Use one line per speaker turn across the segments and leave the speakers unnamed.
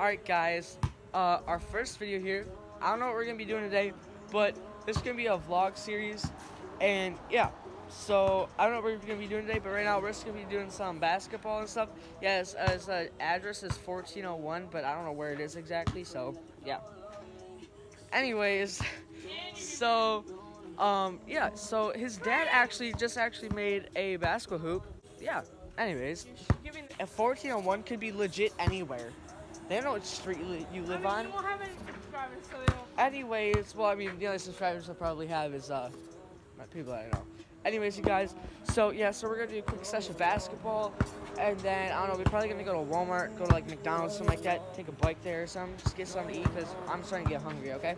Alright guys, uh, our first video here, I don't know what we're going to be doing today, but this is going to be a vlog series, and yeah, so I don't know what we're going to be doing today, but right now we're just going to be doing some basketball and stuff. Yes, yeah, his uh, address is 1401, but I don't know where it is exactly, so yeah. Anyways, so, um, yeah, so his dad actually just actually made a basketball hoop, yeah. Anyways, a 1401 could be legit anywhere. They don't know what street you live
I mean,
on.
You have any subscribers, so they don't.
Anyways, well, I mean, the only subscribers I'll probably have is uh, my people that I know. Anyways, you guys, so yeah, so we're gonna do a quick session of basketball, and then I don't know, we're probably gonna go to Walmart, go to like McDonald's, something like that, take a bike there or something, just get something to eat because I'm starting to get hungry. Okay.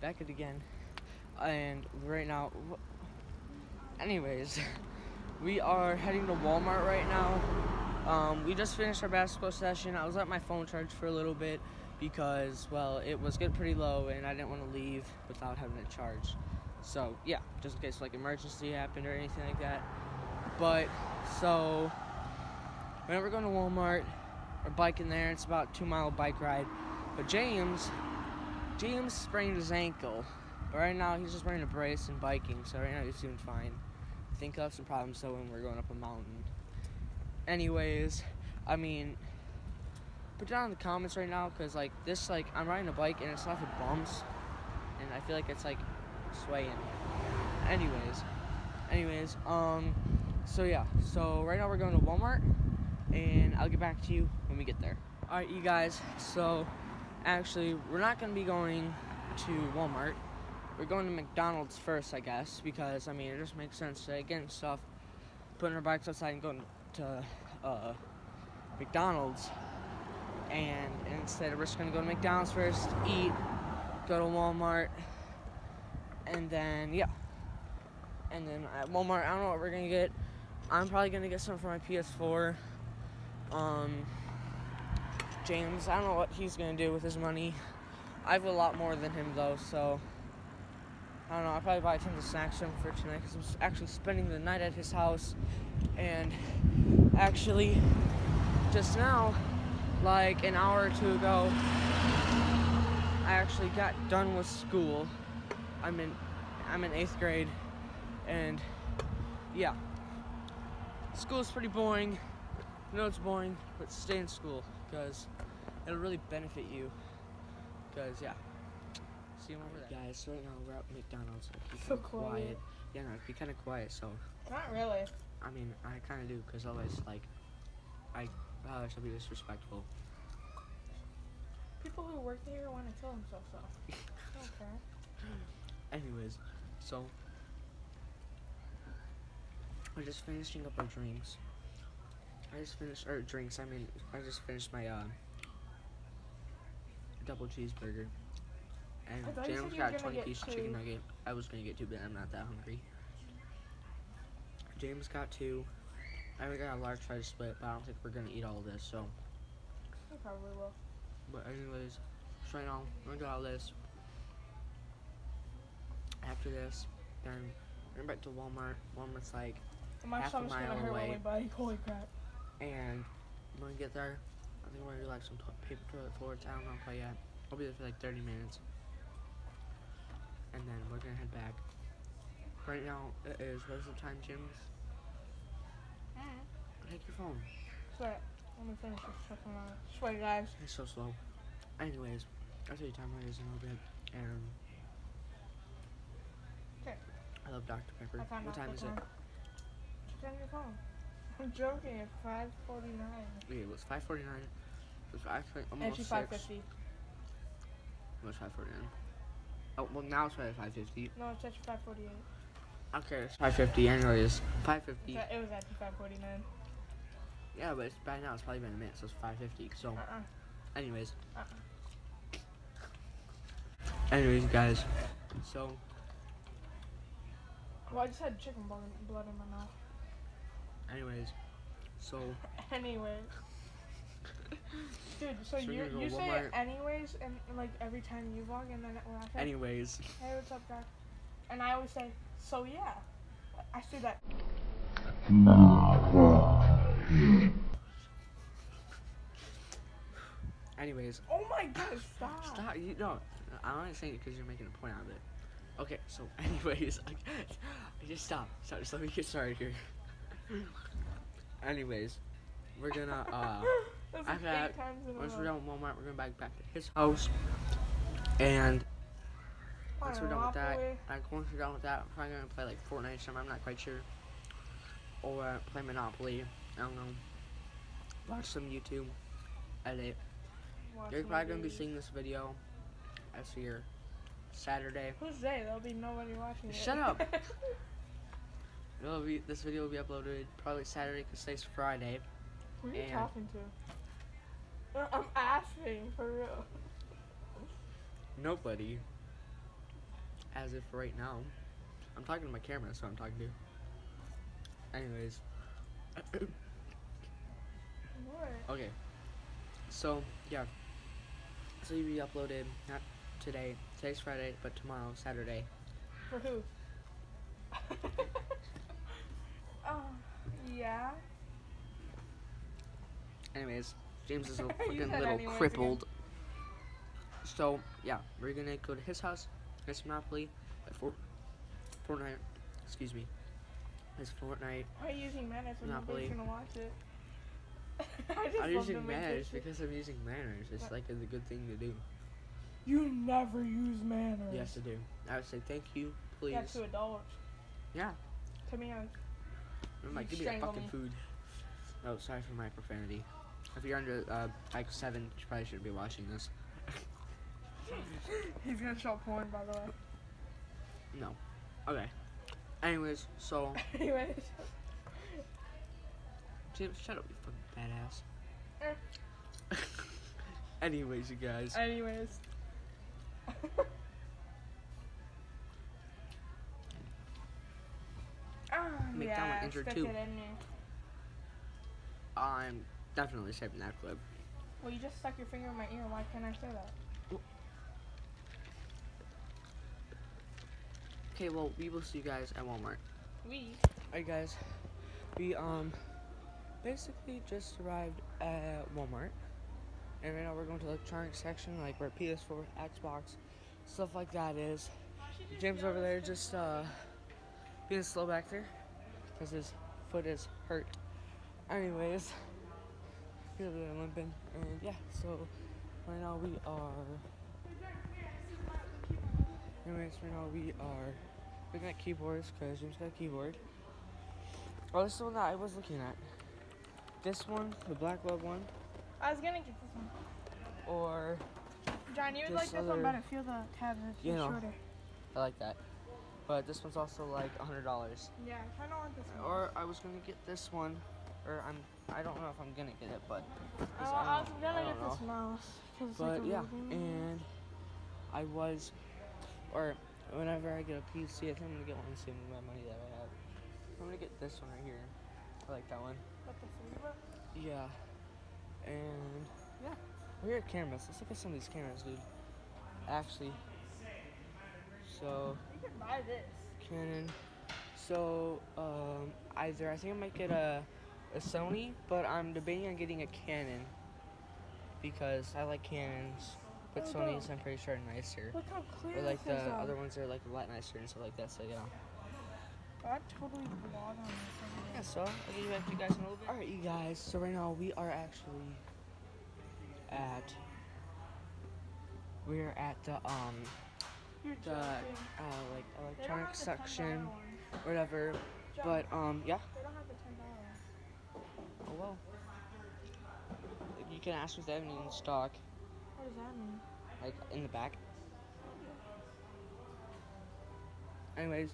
Back it again. And right now, anyways, we are heading to Walmart right now. Um, we just finished our basketball session. I was at my phone charged for a little bit because, well, it was getting pretty low and I didn't want to leave without having it charged. So, yeah, just in case like emergency happened or anything like that. But, so, whenever we're going to Walmart, we're biking there. It's about two mile bike ride. But James James sprained his ankle, but right now he's just wearing a brace and biking, so right now he's doing fine. I think he'll have some problems though when we're going up a mountain. Anyways, I mean, put down in the comments right now, because like this, like I'm riding a bike and it's not with bumps, and I feel like it's like swaying. Anyways, anyways, um, so yeah, so right now we're going to Walmart, and I'll get back to you when we get there. All right, you guys, so Actually, we're not going to be going to Walmart. We're going to McDonald's first, I guess, because, I mean, it just makes sense to get stuff, putting our bikes outside and going to uh, McDonald's. And instead, we're just going to go to McDonald's first, eat, go to Walmart, and then, yeah. And then at Walmart, I don't know what we're going to get. I'm probably going to get something for my PS4. Um, James. I don't know what he's to do with his money. I have a lot more than him, though, so I don't know. I'll probably buy tons of snacks for tonight because I'm actually spending the night at his house. And actually, just now, like an hour or two ago, I actually got done with school. I'm in, I'm in eighth grade, and yeah, school is pretty boring. I know it's boring, but stay in school because it'll really benefit you. Because, yeah. See him over there. Guys, so right now we're at McDonald's. So keep
so
quiet. quiet. Yeah, no, be kind of quiet, so.
Not really.
I mean, I kind of do, because otherwise, like, I, uh, should be disrespectful.
People who work here want to kill themselves, so. okay.
Anyways, so. We're just finishing up our drinks. I just finished, or drinks, I mean, I just finished my, uh, double cheeseburger. And James got a 20 piece chicken nugget. I was gonna get two, but I'm not that hungry. James got two. I got a large try to split, but I don't think we're gonna eat all of this, so.
I probably will.
But anyways, so right now, I'm gonna do all this. After this, then we're back to Walmart. Walmart's like
My
half a mile away.
Holy crap.
And when we get there, I think we're gonna do like some to- paper toilet floors. I don't know quite yet. I'll be there for like 30 minutes, and then we're gonna head back. Right now it is what is the time, James? Take your phone.
Sweat. Let me finish this line. Sweat, guys.
It's so slow. Anyways, I'll tell you time it is in a little bit. And
Okay.
I love Dr Pepper. What time is it?
Check on your phone. I'm joking. It's 5:49.
Yeah, it was 5:49. It was actually almost
Actually,
6.
5:50.
It was 5:49. Oh well, now it's probably 5:50.
No, it's actually 5:48.
Okay, it's 5:50. Anyways, 5:50.
was- It was actually 5:49.
Yeah, but it's by now it's probably been a minute, so it's 5:50. So,
Uh-uh.
anyways,
Uh-uh.
anyways, guys. So,
Well, I just had chicken blood in my mouth.
Anyways, so
Anyways. Dude, so,
So
you you say
Walmart.
anyways, and like every time you vlog, and then when I say,
anyways,
hey, what's up, guys? And I always say, so yeah. I say that.
anyways,
Oh my gosh, stop.
stop. You no, I'm only saying it because you're making a point out of it. Okay, so anyways, I, just stop. Stop. Just let me get started here. anyways, we're gonna uh. After that,
eight times in a
Once we're done with Walmart, we're gonna back back to his house. And once we're done with that, like once we're done with that, I'm probably gonna play like Fortnite or something. I'm not quite sure. Or play Monopoly. I don't know. Watch some YouTube. Edit.
Watch
You're probably gonna be seeing this video as here Saturday.
Who's they? There'll be nobody watching it.
Shut up. It'll be this video will be uploaded probably Saturday because today's Friday.
Who are you
And-
talking to? Uh, I'm asking for real.
Nobody. As if right now. I'm talking to my camera, so I'm talking to. Anyways.
What?
okay. So, yeah. So you be uploaded not today. Today's Friday, but tomorrow, Saturday.
For who? yeah.
Anyways, James is a fucking little crippled. So, yeah, we're gonna go to his house, his Monopoly, at Fort, Fortnite, excuse me, his Fortnite.
Why are you using manners when
Monopoly.
nobody's gonna watch it? I
I'm using manners because I'm using manners. It's
What?
like a good thing to do.
You never use manners.
Yes, I do. I would say thank you, please.
Yeah, to adults.
Yeah.
To me, I
I'm like, give me that fucking
me.
food. Oh, sorry for my profanity. If you're under uh, like seven, you probably shouldn't be watching this.
He's gonna show porn, by the way.
No. Okay. Anyways, so
Anyways.
James, shut up, you fucking
Eh.
badass. Anyways, you guys.
Anyways. Ah,
Make that one injured
stick
too.
it in me.
I'm definitely saving that clip.
Well, you just stuck your finger in my ear. Why can't I say that?
Okay, well, we will see you guys at Walmart.
We.
Alright, guys. We, um, basically just arrived at Walmart. And right now we're going to the electronics section, like where PS4, Xbox, stuff like that is. James over there just, uh, being slow back there. Because his foot is hurt. Anyways. He's limping. And yeah, so right now we are. Anyways, right now we are looking at keyboards because James got a keyboard. Oh, this is the one that I was looking at. This one, the black glove one,
I was gonna get this one.
or
John, you would like this
other-
one better. Feel the tab is
You know.
shorter.
I like that. But this one's also like a hundred dollars.
Yeah, I kind of want this one.
Or I was gonna get this one, or I'm I don't know if I'm gonna get it, but
Oh,
this-
I,
I
was gonna
I
get
don't
this mouse.
but
like
yeah, and I was, or whenever I get a PC, I think I'm gonna get one soon with my money that I have. I'm gonna get this one right here. I like that one.
What the?
Yeah. And yeah, we're here at cameras. Let's look at some of these cameras, dude. Actually, so
You can buy this.
Canon, So um, either I think I might get a a Sony, but I'm debating on getting a Canon because I like Canons, but
Oh,
Sony's. I'm pretty sure are nicer.
Look how clear
Or like the other ones are like a lot nicer and stuff like that. So yeah.
I totally vlog on this.
Yeah. So I'll get back to you guys in a little bit. All right, you guys. So right now we are actually at we're at the um the uh, like
They don't
electronic
have the $10
section, whatever. But um yeah.
they don't have the ten dollars.
Oh well. You can ask if they have any in stock,
What does that mean?
like in the back. Anyways,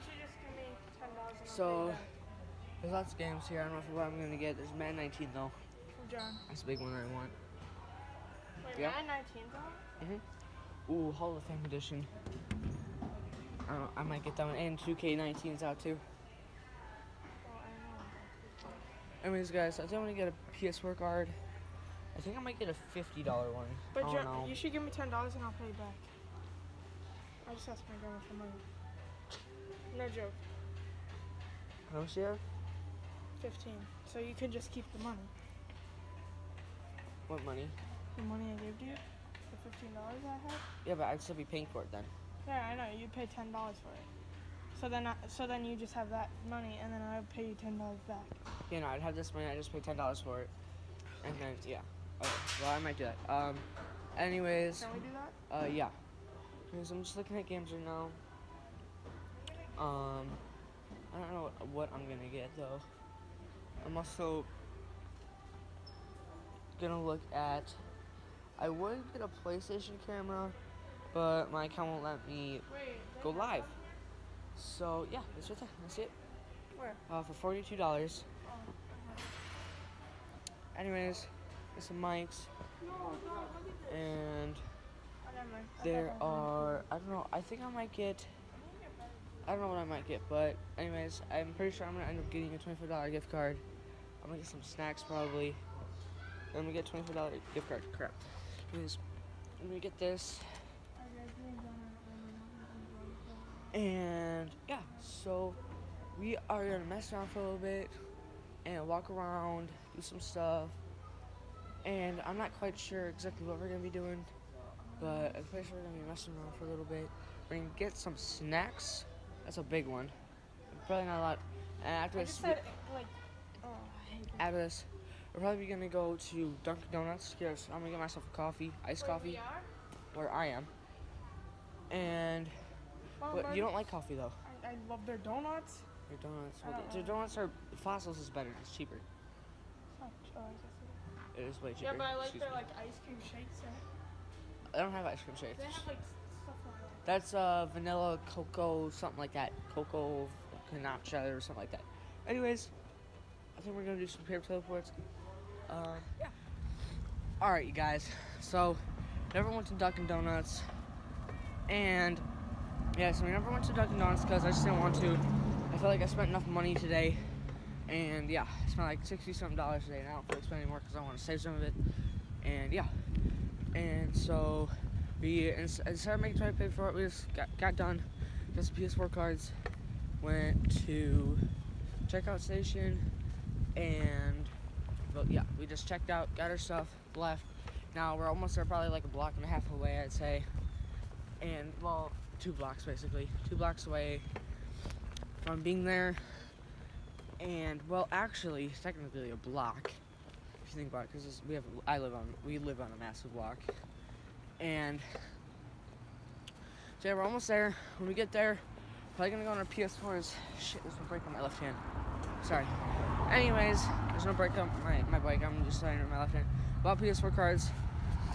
She just give me ten dollars.
So- there's lots of games here. I don't know if what I'm gonna get. There's Madden 19 though.
John.
That's a big one that I want.
Wait,
Yeah.
Madden 19's on?
Ooh, Hall of Fame edition. I, don't, I might get that one. And 2K19 is out too.
Well, I know.
Anyways, guys, I think I'm gonna get a PS4 card. I think I might get a $50 one.
But John, you should give me ten dollars and I'll pay you back. I just asked my grandma for money. No joke.
How much do you have?
Fifteen. So you can just keep the money.
What money?
The money I gave you? Fifteen dollars I had?
Yeah, but I'd still be paying for it then.
Yeah, I know. You pay ten dollars for it. So then, I, so then you just have that money, and then I would pay you ten dollars back.
You know, I'd have this money. I just pay ten dollars for it, and then yeah. Okay, well, I might do that. Um, anyways,
Can we do that?
uh, yeah. Because I'm just looking at games right now. Um, I don't know what I'm gonna get though. I'm also gonna look at. I would get a PlayStation camera, but my account won't let me
Wait.
go live. So yeah, that's right there. That's it.
Where?
Uh, for forty-two dollars.
Oh,
Anyways, there's some mics,
No, no, look at this.
and
Oh, never mind. I
there
thought that was-
are. I don't know. I think I might get. I don't know what I might get, but anyways, I'm pretty sure I'm gonna end up getting a twenty-five dollar gift card. I'm gonna get some snacks probably. I'm gonna get a twenty-five dollar gift card. Crap. Anyways, I'm gonna get this, and yeah. So we are gonna mess around for a little bit and walk around, do some stuff. And I'm not quite sure exactly what we're gonna be doing, but I'm pretty sure we're gonna be messing around for a little bit. We're gonna get some snacks. That's a big one. Probably not a lot. And after
I
this, we-
like, oh, I hate
after this, we're probably gonna go to Dunkin' Donuts because I'm gonna get myself a coffee, iced
Wait,
coffee,
we are?
where I am. And
Well,
but
but
you don't like coffee though.
I, I love their donuts.
Your donuts, well, their
know.
donuts are fossils is better. It's cheaper.
Oh, oh, I guess it
It is way
is.
cheaper.
Yeah, but I like
Excuse
their
me.
like ice cream shakes. And
I don't have ice cream shakes.
they have like stuff like that.
That's uh vanilla cocoa something like that. Cocoa ganache or something like that. Anyways, I think we're gonna do some paper teleports. Um, yeah. All right, you guys. So, never went to Dunkin' Donuts, and yeah, so we never went to Dunkin' Donuts because I just didn't want to. I felt like I spent enough money today, and yeah, I spent like sixty something dollars today, and I don't feel like spending more because I want to save some of it. And yeah, and so we instead of making try to pay for it, we just got, got done. Got some PS4 cards. Went to checkout station, and well, yeah, we just checked out, got our stuff, left. Now we're almost there, probably like a block and a half away, I'd say. And well, two blocks basically, two blocks away from being there. And well, actually, technically a block if you think about it, because we have I live on we live on a massive block, and so yeah, we're almost there. When we get there, probably gonna go on our PS4s. Shit, there's no brake on my left hand. Sorry. Anyways, there's no brake on my, my bike. I'm just starting with my left hand. Bought PS4 cards.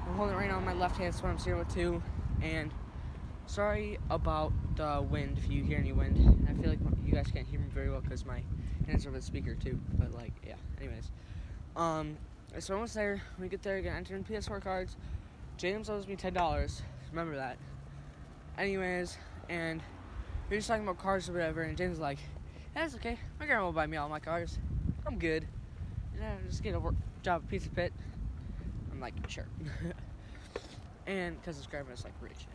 I'm holding it right now in my left hand, so I'm steering with two. And sorry about the wind. If you hear any wind, I feel like you guys can't hear me very well because my hands are over the speaker too. But like, yeah. Anyways. Um, so almost there. When we get there, gonna enter in PS4 cards. James owes me ten dollars. Remember that. Anyways, and we are just talking about cars or whatever, and James was like, "Yeah, that's okay. My grandma will buy me all my cars. I'm good. Yeah, just get a work job at Pizza Pit." I'm like, "Sure." and because his grandma's like rich.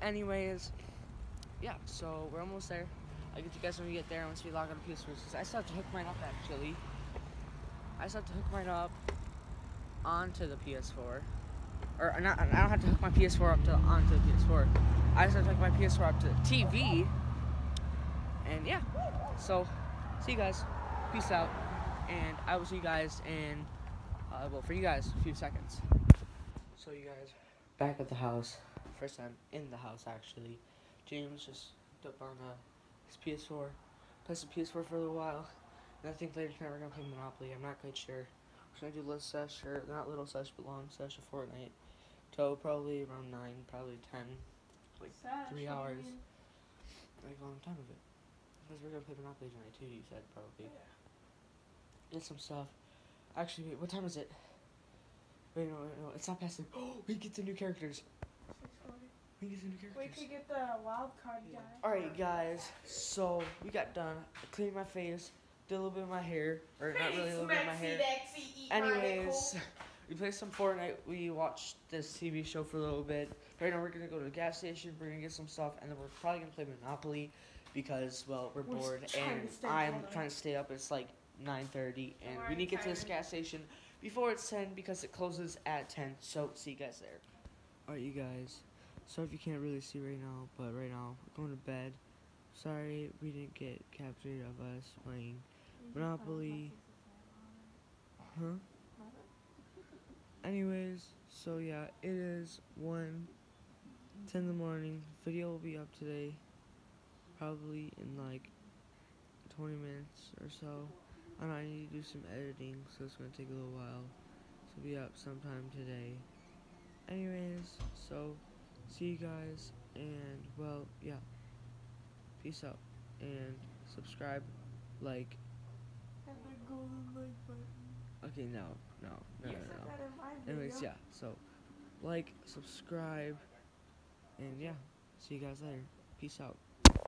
Anyways, yeah. So we're almost there. I'll get you guys when we get there once we log on to PS4. I still have to hook mine up actually. I still have to hook mine up onto the PS4. Or uh, not, I don't have to hook my PS4 up to onto the PS4. I just have to hook my PS4 up to the TV. And yeah. So, see you guys. Peace out. And I will see you guys in, uh, well, for you guys, a few seconds. So, you guys, back at the house. First time in the house, actually. James just up on uh, his PS4. Play some PS4 for a little while. And I think later tonight we're gonna play Monopoly. I'm not quite sure. We're gonna do little sesh, or not little sesh, but long sesh of Fortnite. Till probably around 9, probably 10. Like
Sash,
three
what do you
hours. Like a long time of it. Because we're gonna play Monopoly tonight too, you said, probably. Get some stuff. Actually, wait, what time is it? Wait, no, wait, no, it's not past the. Oh, we get the new characters. We get the new
We
characters.
could get the wild card guy.
Alright, guys, so we got done. I cleaned my face, did a little bit of my hair, or not really a little bit of my hair. Anyways, we played some Fortnite. We watched this TV show for a little bit. Right now, we're gonna go to the gas station. We're gonna get some stuff, and then we're probably gonna play Monopoly because, well, we're,
We're
bored, and I'm trying to stay up. It's like 9:30, and
we're
need to get to this gas station before it's 10 because it closes at 10. So see you guys there. Alright, you guys. Sorry if you can't really see right now, but right now we're going to bed. Sorry we didn't get captured of us playing Monopoly. Huh? Anyways, so yeah, it is 1 10 in the morning. Video will be up today. Probably in like 20 minutes or so. I know I need to do some editing, so it's gonna take a little while. So it'll be up sometime today. Anyways, so see you guys and well, yeah. Peace out and subscribe, like.
And the golden like button.
Okay, no, no, no, no, no.
that in my
Anyways, yeah. So, like, subscribe, and yeah. See you guys later. Peace out.